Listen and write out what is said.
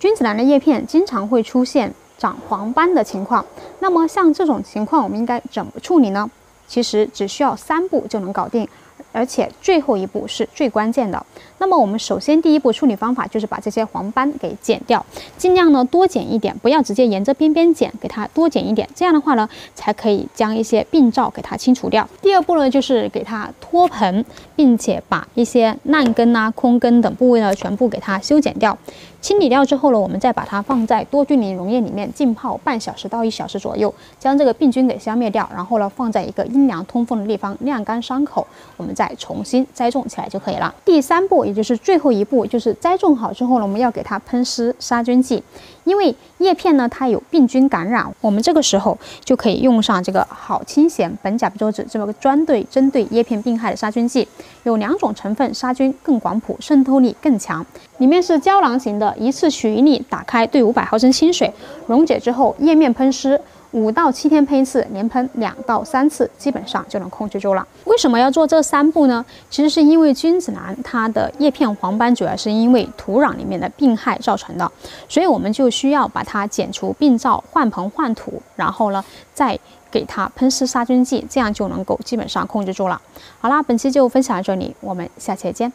君子兰的叶片经常会出现长黄斑的情况，那么像这种情况，我们应该怎么处理呢？其实只需要三步就能搞定。而且最后一步是最关键的。那么我们首先第一步处理方法就是把这些黄斑给剪掉，尽量呢多剪一点，不要直接沿着边边剪，给它多剪一点。这样的话呢，才可以将一些病灶给它清除掉。第二步呢，就是给它脱盆，并且把一些烂根啊、空根等部位呢全部给它修剪掉。清理掉之后呢，我们再把它放在多菌灵溶液里面浸泡半小时到一小时左右，将这个病菌给消灭掉。然后呢，放在一个阴凉通风的地方晾干伤口，我们再重新栽种起来就可以了。第三步，也就是最后一步，就是栽种好之后呢，我们要给它喷施杀菌剂。因为叶片呢，它有病菌感染，我们这个时候就可以用上这个好清闲苯甲吡唑酯这么个专对针对叶片病害的杀菌剂。有两种成分，杀菌更广谱，渗透力更强。里面是胶囊型的，一次取一粒，打开兑五百毫升清水，溶解之后叶面喷施。五到七天喷一次，连喷两到三次，基本上就能控制住了。为什么要做这三步呢？其实是因为君子兰它的叶片黄斑主要是因为土壤里面的病害造成的，所以我们就需要把它剪除病灶，换盆换土，然后呢再给它喷施杀菌剂，这样就能够基本上控制住了。好啦，本期就分享到这里，我们下期再见。